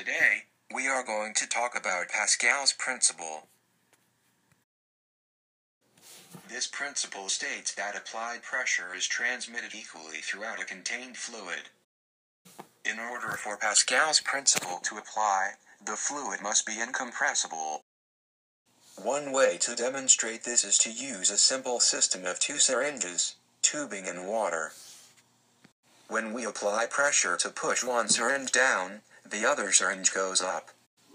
Today, we are going to talk about Pascal's principle. This principle states that applied pressure is transmitted equally throughout a contained fluid. In order for Pascal's principle to apply, the fluid must be incompressible. One way to demonstrate this is to use a simple system of two syringes, tubing and water. When we apply pressure to push one syringe down, the other syringe goes up.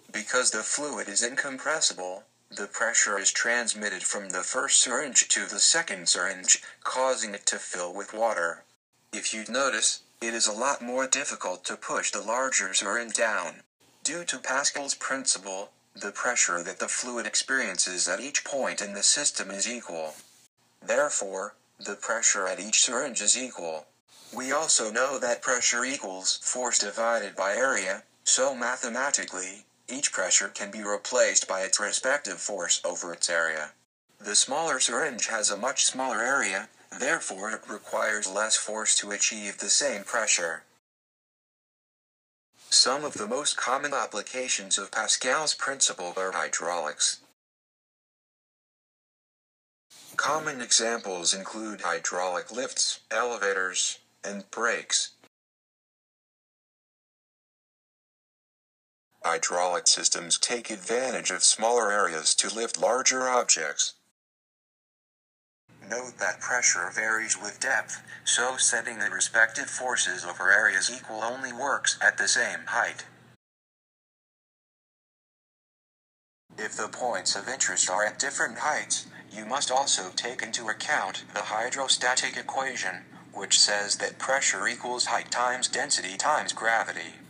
Because the fluid is incompressible, the pressure is transmitted from the first syringe to the second syringe, causing it to fill with water. If you'd notice, it is a lot more difficult to push the larger syringe down. Due to Pascal's principle, the pressure that the fluid experiences at each point in the system is equal. Therefore, the pressure at each syringe is equal. We also know that pressure equals force divided by area, so mathematically, each pressure can be replaced by its respective force over its area. The smaller syringe has a much smaller area, therefore it requires less force to achieve the same pressure. Some of the most common applications of Pascal's principle are hydraulics. Common examples include hydraulic lifts, elevators, and brakes. Hydraulic systems take advantage of smaller areas to lift larger objects. Note that pressure varies with depth, so setting the respective forces over areas equal only works at the same height. If the points of interest are at different heights, you must also take into account the hydrostatic equation, which says that pressure equals height times density times gravity.